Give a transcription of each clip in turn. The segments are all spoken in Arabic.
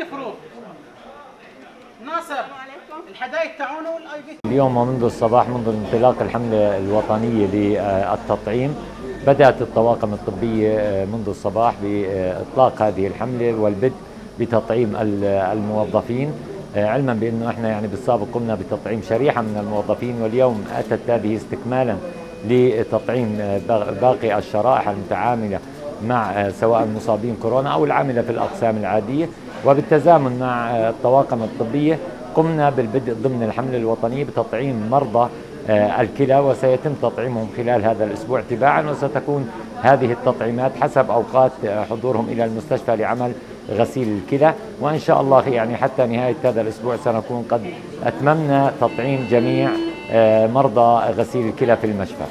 الفروض ناصر الحدائق تعونه والاي بي اليوم ومنذ الصباح منذ انطلاق الحملة الوطنية للتطعيم بدأت الطواقم الطبية منذ الصباح بإطلاق هذه الحملة والبدء بتطعيم الموظفين. علما بأنه إحنا يعني بالسابق قمنا بتطعيم شريحة من الموظفين واليوم أتت هذه استكمالا لتطعيم باقي الشرائح المتعاملة مع سواء المصابين كورونا أو العاملة في الأقسام العادية. وبالتزامن مع الطواقم الطبية قمنا بالبدء ضمن الحملة الوطنية بتطعيم مرضى الكلى وسيتم تطعيمهم خلال هذا الأسبوع تباعا وستكون هذه التطعيمات حسب أوقات حضورهم إلى المستشفى لعمل غسيل الكلى. وإن شاء الله يعني حتى نهاية هذا الأسبوع سنكون قد أتممنا تطعيم جميع مرضى غسيل الكلى في المشفى.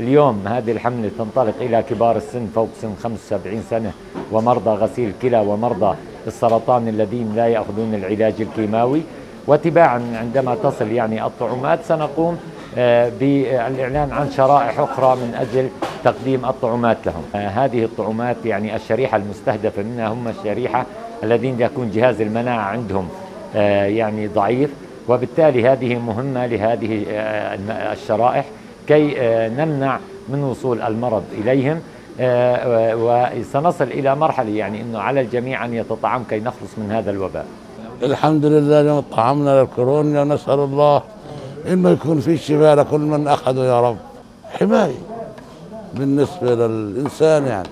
اليوم هذه الحملة تنطلق إلى كبار السن فوق سن 75 سنة ومرضى غسيل الكلى ومرضى السرطان الذين لا يأخذون العلاج الكيماوي. وتباعا عندما تصل يعني الطعومات سنقوم بالإعلان عن شرائح أخرى من أجل تقديم الطعومات لهم. هذه الطعومات يعني الشريحة المستهدفة منها هم الشريحة الذين يكون جهاز المناعة عندهم يعني ضعيف وبالتالي هذه مهمة لهذه الشرائح. كي نمنع من وصول المرض إليهم. وسنصل إلى مرحلة يعني أنه على الجميع أن يتطعم كي نخلص من هذا الوباء. الحمد لله اليوم طعمنا للكورونا نسأل الله إنه يكون في شفاء لكل من أخذه يا رب. حماية بالنسبة للإنسان يعني.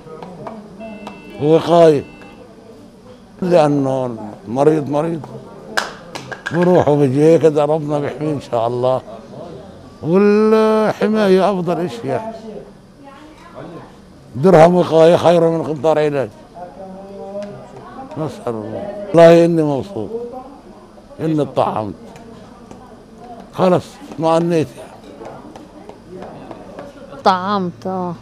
ووقاية لأنه المريض مريض. بروح وبيجي كده ربنا بيحميه إن شاء الله. والحماية أفضل يعني درهم وقاية خير من قنطار علاج. نسأل الله. والله إني مبسوط. إني اتطعمت خلص معنيت طعمت آه.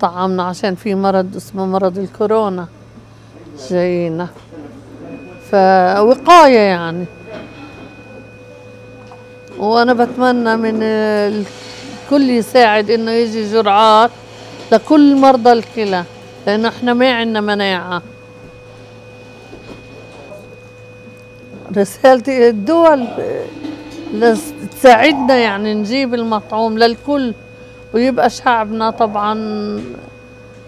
طعمنا عشان في مرض اسمه مرض الكورونا. جاينا. فوقاية يعني. وأنا بتمنى من الكل يساعد إنه يجي جرعات لكل مرضى الكلى لأنه إحنا ما عندنا مناعة. رسالتي الدول تساعدنا يعني نجيب المطعوم للكل ويبقى شعبنا طبعا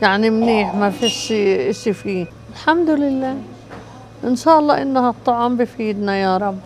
يعني منيح ما فيش إشي فيه. الحمد لله. إن شاء الله إنه الطعام بفيدنا يا رب.